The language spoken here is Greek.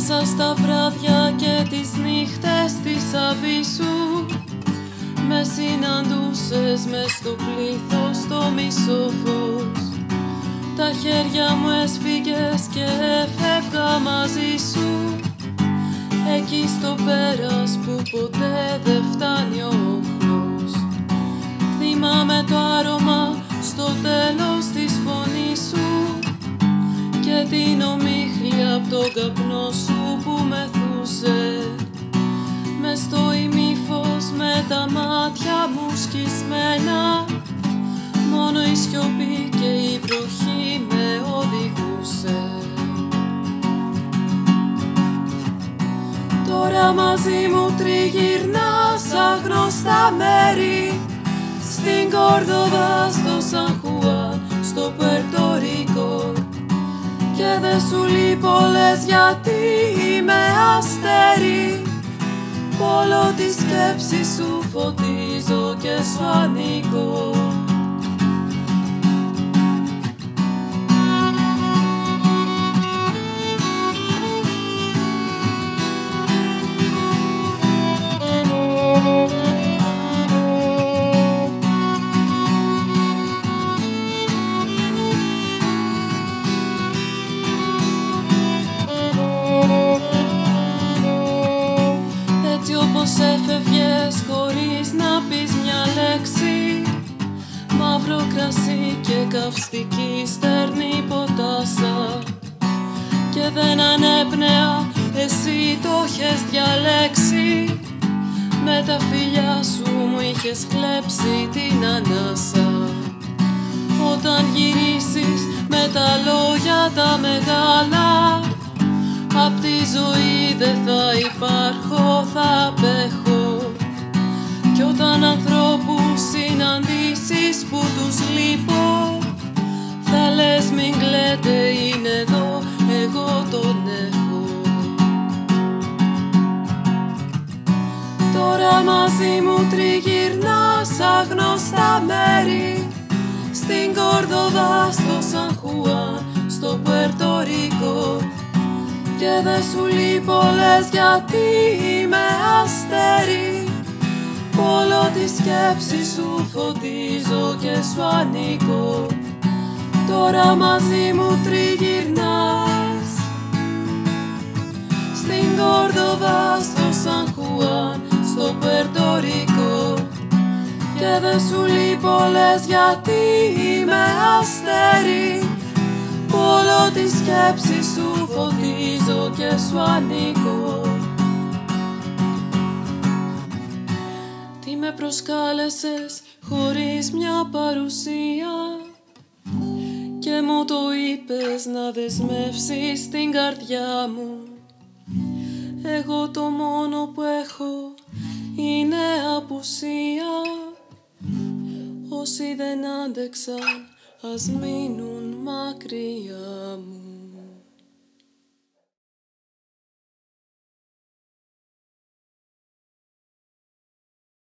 Μέσα στα βράδια και τις νύχτες της Αβίσου Με συναντούσες μες στο πλήθος το μισό φως Τα χέρια μου έσφυγες και έφευγα μαζί σου. Εκεί στο πέρας που ποτέ δεν φτάνει ο όχλος Θυμάμαι το άρωμα σιωπή και η βροχή με οδηγούσε. Τώρα μαζί μου τριγυρνάς αγνωστά μέρη Στην Κορδοβά, στο Σαν Χουάν, στο Περτορίκο Και δεν σου λείπω λες γιατί είμαι αστέρι. Όλο τη σκέψη σου φωτίζω και σου ανήκω Μαύρο κρασί και καυστική στερνή ποτάσα. Και δεν ανέπνεα, εσύ το έχεις διαλέξει. Με τα φιλιά σου μου είχες χλέψει την ανάσα. Όταν γυρίσεις με τα λόγια τα μεγάλα Απ' τη ζωή δεν θα υπάρχω, θα απέχω. Κι όταν ανθρώπους μαζί μου τριγυρνάς αγνωστά μέρη. Στην Κορδοβά, στο Σαν Χουάν, στο Περτορίκο και δεν σου λείπω λες γιατί είμαι αστέρι. Όλο τη σκέψη σου φωτίζω και σου ανήκω. Τώρα μαζί μου τριγυρνάς. Στην Κορδοβά, Και δεν σου λείπω λες γιατί είμαι αστέρι. Όλο τη σκέψη σου φωτίζω και σου ανήκω. Τι με προσκάλεσες χωρίς μια παρουσία; Και μου το είπες να δεσμεύσεις την καρδιά μου. Εγώ το μόνο που έχω είναι απουσία Osiden adexan, azminun macriamus.